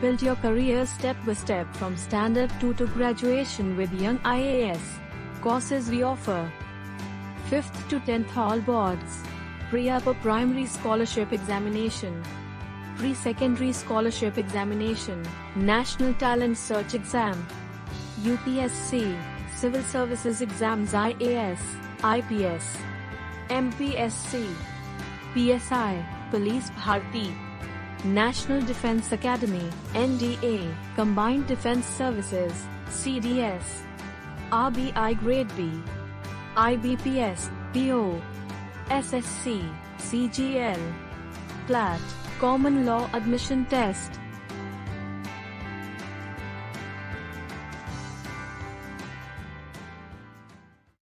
Build your career step by step from standard 2 to graduation with Young IAS. Courses we offer. 5th to 10th All Boards, Pre Upper Primary Scholarship Examination, Pre Secondary Scholarship Examination, National Talent Search Exam, UPSC, Civil Services Exams IAS, IPS, MPSC, PSI, Police Bharti, National Defense Academy, NDA, Combined Defense Services, CDS, RBI Grade B, IBPS, PO, SSC, CGL, CLAT, Common Law Admission Test,